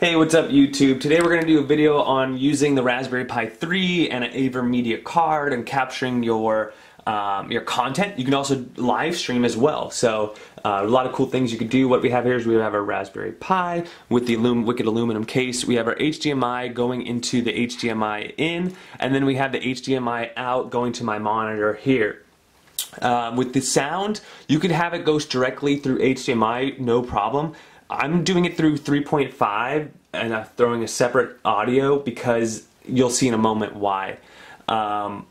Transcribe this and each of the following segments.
Hey, what's up YouTube? Today we're going to do a video on using the Raspberry Pi 3 and an AverMedia card and capturing your um, your content. You can also live stream as well. So uh, a lot of cool things you could do. What we have here is we have our Raspberry Pi with the Illum Wicked aluminum case. We have our HDMI going into the HDMI in, and then we have the HDMI out going to my monitor here. Um, with the sound, you could have it go directly through HDMI, no problem. I'm doing it through 3.5 and I'm throwing a separate audio because you'll see in a moment why. Um,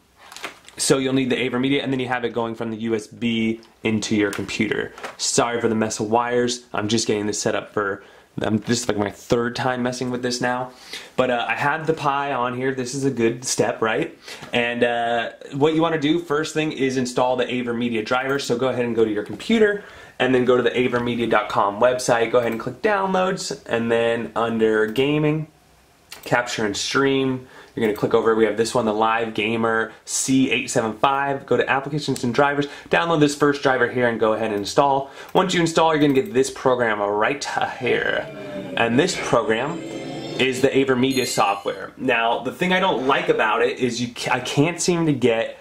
so you'll need the AverMedia and then you have it going from the USB into your computer. Sorry for the mess of wires. I'm just getting this set up for I'm this is like my third time messing with this now. But uh, I had the Pi on here. This is a good step, right? And uh, what you want to do first thing is install the AverMedia driver. So go ahead and go to your computer and then go to the avermedia.com website. Go ahead and click downloads and then under gaming, capture and stream, you're going to click over, we have this one, the Live Gamer C875. Go to Applications and Drivers, download this first driver here and go ahead and install. Once you install, you're going to get this program right here. And this program is the AverMedia software. Now, the thing I don't like about it is you I can't seem to get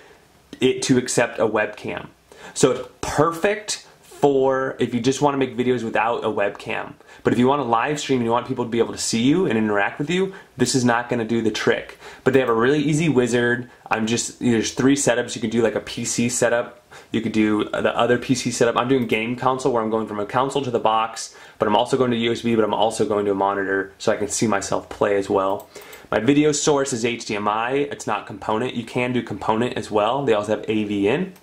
it to accept a webcam. So it's perfect for if you just want to make videos without a webcam. But if you want to live stream and you want people to be able to see you and interact with you, this is not going to do the trick. But they have a really easy wizard. I'm just, there's three setups. You could do like a PC setup. You could do uh, the other PC setup. I'm doing game console where I'm going from a console to the box, but I'm also going to USB, but I'm also going to a monitor so I can see myself play as well. My video source is HDMI. It's not component. You can do component as well. They also have AV in.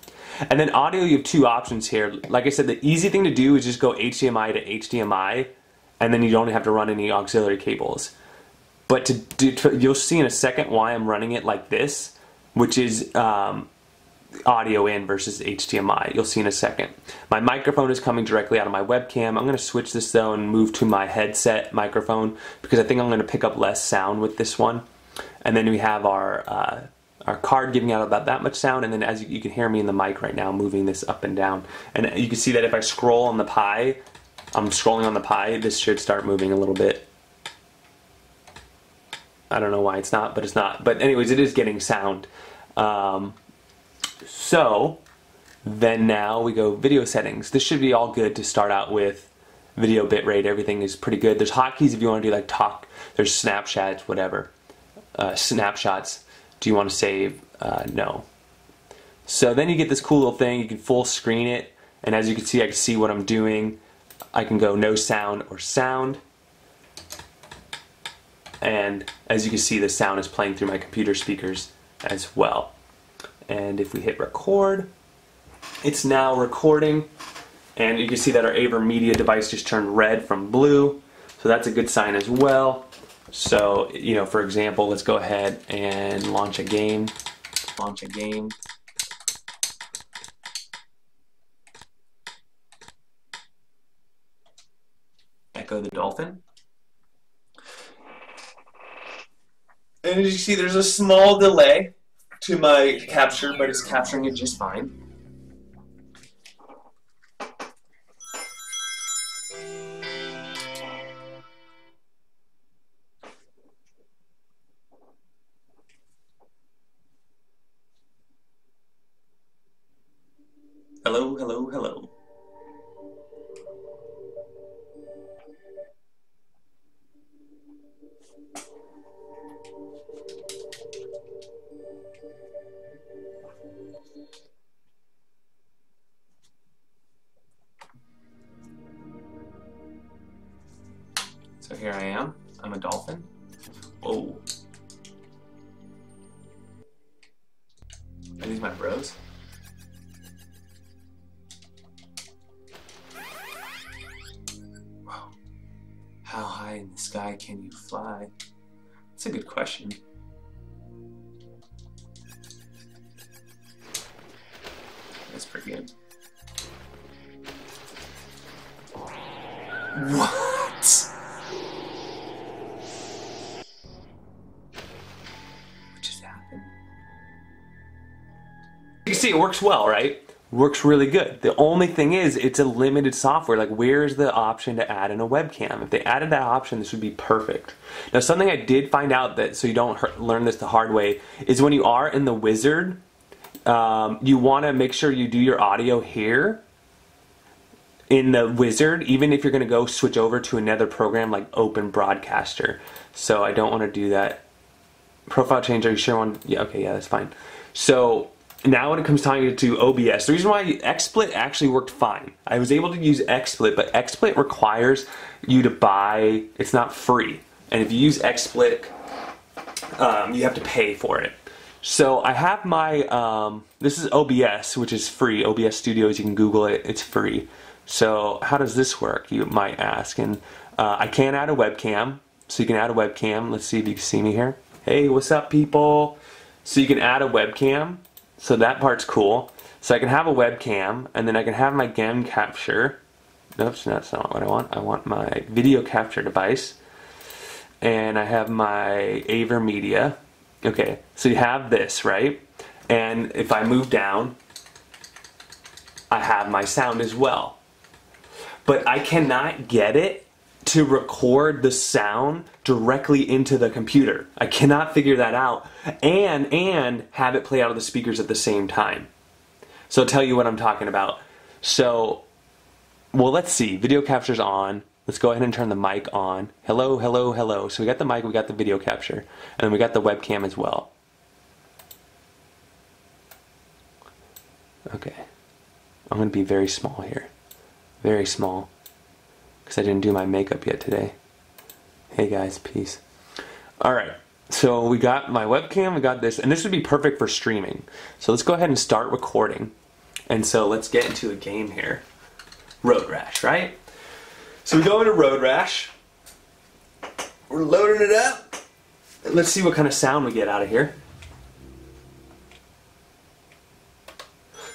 And then audio, you have two options here. Like I said, the easy thing to do is just go HDMI to HDMI, and then you don't have to run any auxiliary cables. But to do, to, you'll see in a second why I'm running it like this, which is um, audio in versus HDMI. You'll see in a second. My microphone is coming directly out of my webcam. I'm going to switch this though and move to my headset microphone because I think I'm going to pick up less sound with this one. And then we have our uh, our card giving out about that much sound and then as you, you, can hear me in the mic right now moving this up and down. And you can see that if I scroll on the Pi I'm scrolling on the Pi this should start moving a little bit. I don't know why it's not but it's not. But anyways it is getting sound. Um, so then now we go video settings. This should be all good to start out with. Video bitrate everything is pretty good. There's hotkeys if you want to do like talk there's snapshots whatever. Uh, snapshots do you want to save? Uh, no. So then you get this cool little thing, you can full screen it, and as you can see, I can see what I'm doing. I can go no sound or sound. And as you can see, the sound is playing through my computer speakers as well. And if we hit record, it's now recording. And you can see that our AverMedia device just turned red from blue. So that's a good sign as well. So, you know, for example, let's go ahead and launch a game. Launch a game. Ecco the Dolphin. And as you see, there's a small delay to my capture, but it's capturing it just fine. Hello, hello. So here I am. I'm a dolphin. Whoa. Are these my bros? High in the sky can you fly? That's a good question. That's pretty good. What? What just happened? You can see it works well, right? Works really good. The only thing is, it's a limited software. Like, where's the option to add in a webcam? If they added that option, this would be perfect. Now, something I did find out that, so you don't learn this the hard way, is when you are in the wizard, um, you want to make sure you do your audio here in the wizard, even if you're going to go switch over to another program like Open Broadcaster. So I don't want to do that. Profile change, are you sure one? Yeah, okay, yeah, that's fine. So now when it comes time to OBS, the reason why XSplit actually worked fine, I was able to use XSplit, but XSplit requires you to buy, it's not free. And if you use XSplit, um, you have to pay for it. So I have my, um, this is OBS, which is free. OBS Studios, you can Google it, it's free. So how does this work, you might ask? And uh, I can add a webcam, so you can add a webcam. Let's see if you can see me here. Hey, what's up, people? So you can add a webcam. So that part's cool. So I can have a webcam, and then I can have my game capture. Nope, that's not what I want. I want my video capture device. And I have my AverMedia. Okay, so you have this, right? And if I move down, I have my sound as well. But I cannot get it to record the sound directly into the computer. I cannot figure that out and and have it play out of the speakers at the same time. So I'll tell you what I'm talking about. So well, let's see. Video capture's on. Let's go ahead and turn the mic on. Hello, hello, hello. So we got the mic, we got the video capture, and then we got the webcam as well. Okay. I'm going to be very small here. Very small because I didn't do my makeup yet today. Hey guys, peace. Alright, so we got my webcam, we got this, and this would be perfect for streaming. So let's go ahead and start recording. And so let's get into a game here. Road Rash, right? So we go into Road Rash. We're loading it up. Let's see what kind of sound we get out of here.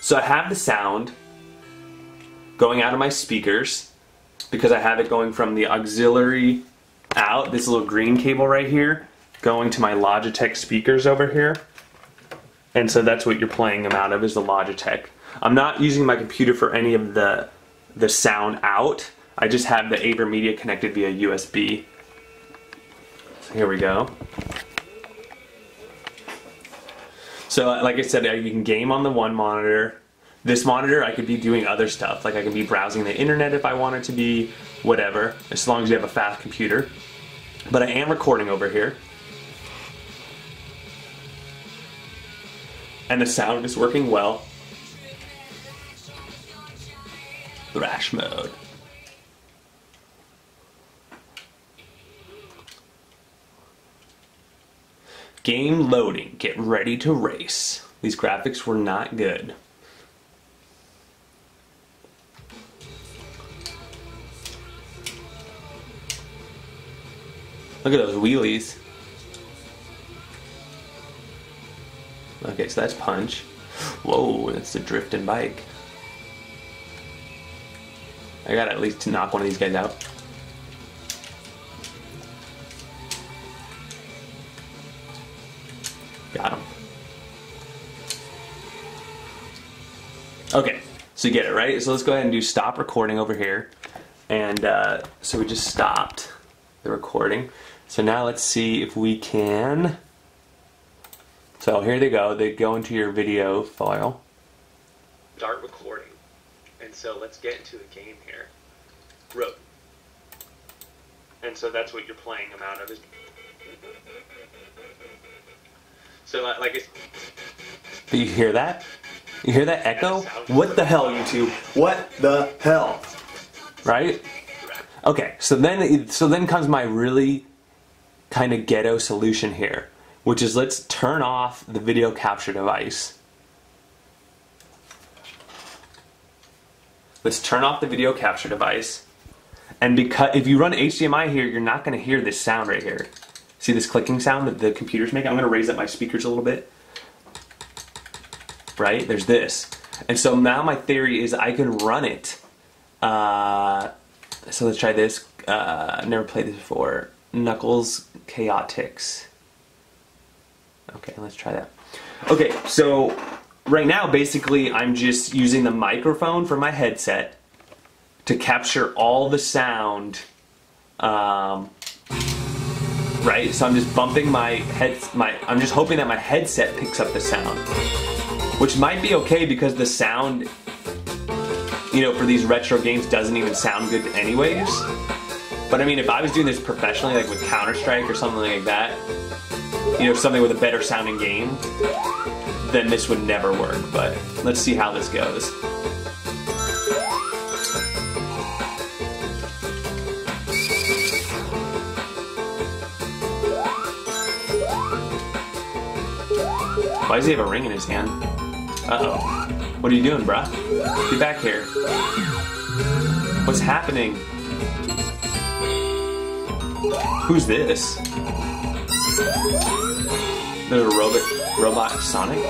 So I have the sound going out of my speakers because I have it going from the auxiliary out, this little green cable right here, going to my Logitech speakers over here. And so that's what you're playing them out of is the Logitech. I'm not using my computer for any of the, the sound out. I just have the AverMedia connected via USB. So here we go. So like I said, uh, you can game on the one monitor, this monitor, I could be doing other stuff. Like I can be browsing the internet if I wanted to be, whatever, as long as you have a fast computer. But I am recording over here. And the sound is working well. Thrash mode. Game loading. Get ready to race. These graphics were not good. Look at those wheelies. Okay, so that's punch. Whoa, that's the drifting bike. I gotta at least knock one of these guys out. Got him. Okay, so you get it, right? So let's go ahead and do stop recording over here. And uh, so we just stopped the recording. So now let's see if we can. So here they go. They go into your video file. Start recording. And so let's get into the game here. Road. And so that's what you're playing them out of. So like it's. Do you hear that? You hear that echo? What the hell, YouTube? What the hell? Right? Okay, so then so then comes my really kind of ghetto solution here, which is let's turn off the video capture device. Let's turn off the video capture device. And because if you run HDMI here, you're not going to hear this sound right here. See this clicking sound that the computer's making? I'm going to raise up my speakers a little bit. Right? There's this. And so now my theory is I can run it. Uh, so let's try this. Uh, I've never played this before. Knuckles Chaotix. Okay, let's try that. Okay, so right now, basically, I'm just using the microphone for my headset to capture all the sound. Um, right? So I'm just bumping my head, my, I'm just hoping that my headset picks up the sound. Which might be okay because the sound, you know, for these retro games doesn't even sound good anyways. But I mean, if I was doing this professionally, like with Counter-Strike or something like that, you know, something with a better sounding game, then this would never work. But let's see how this goes. Why does he have a ring in his hand? Uh-oh. What are you doing, bruh? Get back here. What's happening? Who's this? A robot, robot Sonic?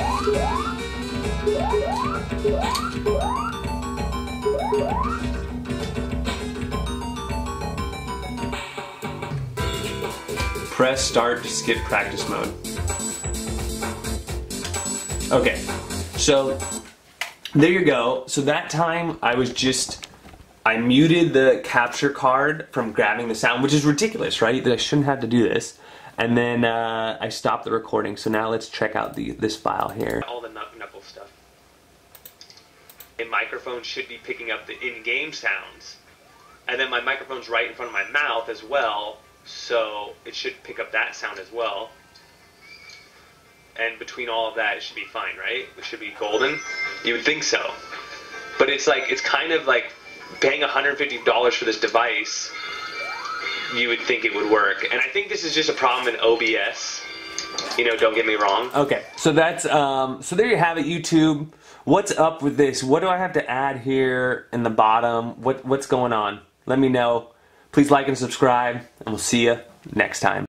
Press start to skip practice mode. Okay, so there you go. So that time I was just, I muted the capture card from grabbing the sound, which is ridiculous, right? That I shouldn't have to do this. And then uh, I stopped the recording. So now let's check out the this file here. all the knuckle stuff. A microphone should be picking up the in-game sounds, and then my microphone's right in front of my mouth as well, so it should pick up that sound as well. And between all of that, it should be fine, right? It should be golden. You would think so, but it's like it's kind of like paying $150 for this device. You would think it would work, and I think this is just a problem in OBS. You know, don't get me wrong. Okay, so that's um, so there you have it, YouTube. What's up with this? What do I have to add here in the bottom? What what's going on? Let me know. Please like and subscribe, and we'll see you next time.